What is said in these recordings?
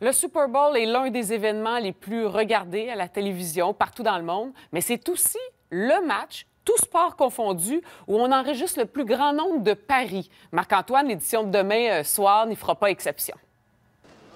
Le Super Bowl est l'un des événements les plus regardés à la télévision partout dans le monde, mais c'est aussi le match tout sport confondu, où on enregistre le plus grand nombre de paris. Marc-Antoine, l'édition de demain euh, soir n'y fera pas exception.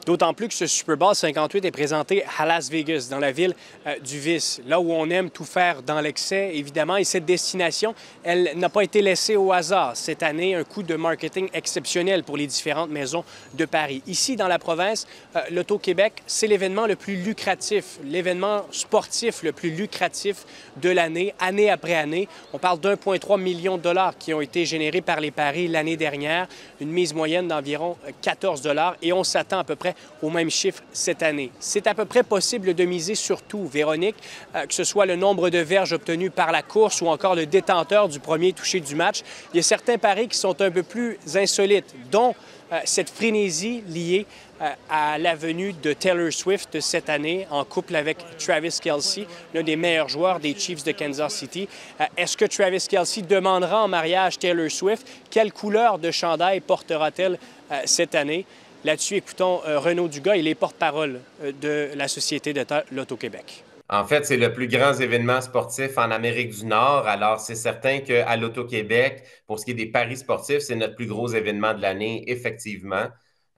D'autant plus que ce Super Bowl 58 est présenté à Las Vegas, dans la ville euh, du vice, là où on aime tout faire dans l'excès, évidemment. Et cette destination, elle n'a pas été laissée au hasard. Cette année, un coup de marketing exceptionnel pour les différentes maisons de Paris. Ici, dans la province, euh, l'Auto-Québec, c'est l'événement le plus lucratif, l'événement sportif le plus lucratif de l'année, année après année. On parle d'1,3 million de dollars qui ont été générés par les paris l'année dernière, une mise moyenne d'environ 14 dollars. Et on s'attend à peu près au même chiffre cette année. C'est à peu près possible de miser sur tout, Véronique, euh, que ce soit le nombre de verges obtenues par la course ou encore le détenteur du premier toucher du match. Il y a certains paris qui sont un peu plus insolites, dont euh, cette frénésie liée euh, à la venue de Taylor Swift cette année en couple avec Travis Kelsey, l'un des meilleurs joueurs des Chiefs de Kansas City. Est-ce que Travis Kelsey demandera en mariage Taylor Swift? Quelle couleur de chandail portera-t-elle cette année? Là-dessus, écoutons euh, Renaud Dugas, il est porte-parole euh, de la Société d'État L'Auto-Québec. En fait, c'est le plus grand événement sportif en Amérique du Nord. Alors, c'est certain qu'à l'Auto-Québec, pour ce qui est des paris sportifs, c'est notre plus gros événement de l'année, effectivement.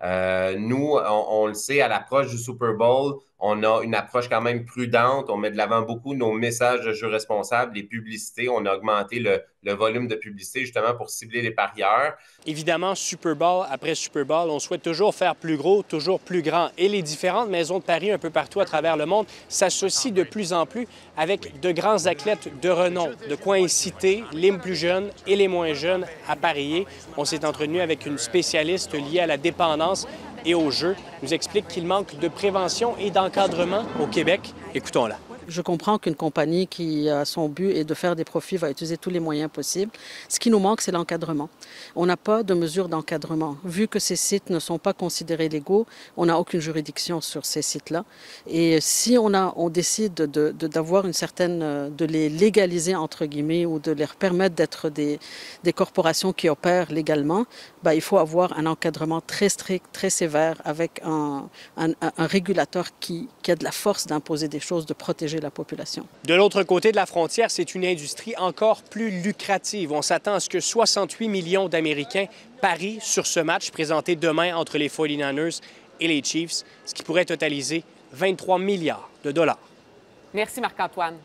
Euh, nous, on, le sait, à l'approche du Super Bowl, on a une approche quand même prudente. On met de l'avant beaucoup nos messages de jeu responsables, les publicités. On a augmenté le, volume de publicité justement pour cibler les parieurs. Évidemment, Super Bowl après Super Bowl, on souhaite toujours faire plus gros, toujours plus grand. Et les différentes maisons de paris un peu partout à travers le monde s'associent de plus en plus avec de grands athlètes de renom, de quoi inciter les plus jeunes et les moins jeunes à parier. On s'est entretenu avec une spécialiste liée à la dépendance et au jeu, nous explique qu'il manque de prévention et d'encadrement au Québec. Écoutons-la. Je comprends qu'une compagnie qui a son but est de faire des profits va utiliser tous les moyens possibles. Ce qui nous manque, c'est l'encadrement. On n'a pas de mesure d'encadrement. Vu que ces sites ne sont pas considérés légaux, on n'a aucune juridiction sur ces sites-là. Et si on, a, on décide d'avoir de, une certaine, de les légaliser entre guillemets ou de leur permettre d'être des, des, corporations qui opèrent légalement, ben, il faut avoir un encadrement très strict, très sévère avec un, un, un régulateur qui, qui a de la force d'imposer des choses, de protéger la population. De l'autre côté de la frontière, c'est une industrie encore plus lucrative. On s'attend à ce que 68 millions d'Américains parient sur ce match présenté demain entre les 49ers et les Chiefs, ce qui pourrait totaliser 23 milliards de dollars. Merci Marc-Antoine.